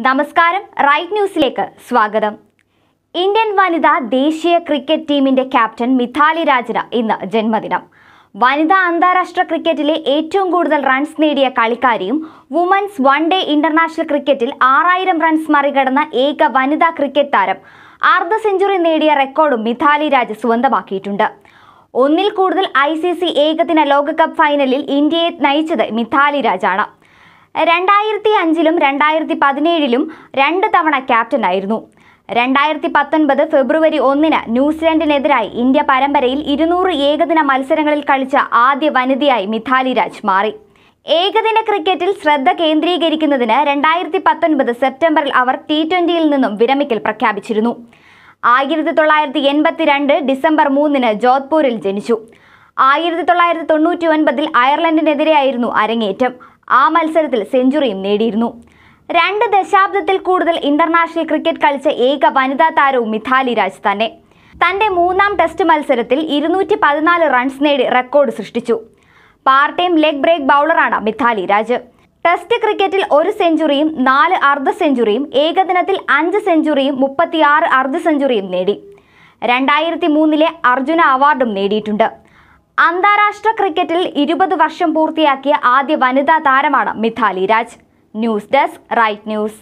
നമസ്കാരം. റൈറ്റ് ന്യൂസിലേക്ക് സ്വാഗതം. ഇന്ത്യൻ വനിതാ ദേശീയ ക്രിക്കറ്റ് ടീമിന്റെ ക്യാപ്റ്റൻ മിഥാലി രാജന ഇന്ന് ജന്മദിനം. വനിതാ അന്താരാഷ്ട്ര ക്രിക്കറ്റിലെ ഏറ്റവും കൂടുതൽ റൺസ് നേടിയ കളിക്കാരിയും വുമൻസ് വൺ ഡേ ഇന്റർനാഷണൽ ക്രിക്കറ്റിൽ ആറായിരം റൺസ് മറികടന്ന ഏക വനിതാ ക്രിക്കറ്റ് താരം അർദ്ധ സെഞ്ചുറി നേടിയ റെക്കോർഡും മിഥാലി രാജ് സ്വന്തമാക്കിയിട്ടുണ്ട്. ഒന്നിൽ കൂടുതൽ ഐ സി സി ഏകദിന ലോകകപ്പ് ഫൈനലിൽ ഇന്ത്യയെ നയിച്ചത് മിഥാലി രാജാണ്. രണ്ടായിരത്തി അഞ്ചിലും രണ്ടായിരത്തി പതിനേഴിലും രണ്ട് തവണ ക്യാപ്റ്റനായിരുന്നു രണ്ടായിരത്തി പത്തൊൻപത് ഫെബ്രുവരി ഒന്നിന് ന്യൂസിലൻഡിനെതിരായി ഇന്ത്യ പരമ്പരയിൽ ഇരുന്നൂറ് ഏകദിന മത്സരങ്ങളിൽ കളിച്ച ആദ്യ വനിതയായി മിഥാലി രാജ് മാറി. ഏകദിന ക്രിക്കറ്റിൽ ശ്രദ്ധ കേന്ദ്രീകരിക്കുന്നതിന് രണ്ടായിരത്തി പത്തൊൻപത് സെപ്റ്റംബറിൽ അവർ ടി ട്വന്റിയിൽ നിന്നും വിരമിക്കൽ പ്രഖ്യാപിച്ചിരുന്നു. ആയിരത്തി തൊള്ളായിരത്തി എൺപത്തിരണ്ട് ഡിസംബർ മൂന്നിന് ജോധ്പൂരിൽ ജനിച്ചു. ആയിരത്തി തൊള്ളായിരത്തി തൊണ്ണൂറ്റി ഒൻപതിൽ അയർലൻഡിനെതിരെയായിരുന്നു അരങ്ങേറ്റം. ആ മത്സരത്തിൽ സെഞ്ചുറിയും നേടിയിരുന്നു. രണ്ട് ദശാബ്ദത്തിൽ കൂടുതൽ ഇന്റർനാഷണൽ ക്രിക്കറ്റ് കളിച്ച ഏക വനിതാ താരവും മിഥാലി രാജ് തന്നെ. തന്റെ മൂന്നാം ടെസ്റ്റ് മത്സരത്തിൽ ഇരുന്നൂറ്റി പതിനാല് റൺസ് നേടി റെക്കോർഡ് സൃഷ്ടിച്ചു. പാർട്ട് ടൈം ലെഗ് ബ്രേക്ക് ബൗളറാണ് മിഥാലി രാജ്. ടെസ്റ്റ് ക്രിക്കറ്റിൽ ഒരു സെഞ്ചുറിയും നാല് അർദ്ധ സെഞ്ചുറിയും ഏകദിനത്തിൽ അഞ്ച് സെഞ്ചുറിയും മുപ്പത്തിയാറ് അർദ്ധ സെഞ്ചുറിയും നേടി. രണ്ടായിരത്തി മൂന്നിലെ അർജുന അവാർഡും നേടിയിട്ടുണ്ട്. അന്താരാഷ്ട്ര ക്രിക്കറ്റിൽ ഇരുപത് വർഷം പൂർത്തിയാക്കിയ ആദ്യ വനിതാ താരമാണ് Mithali Raj. News desk right news.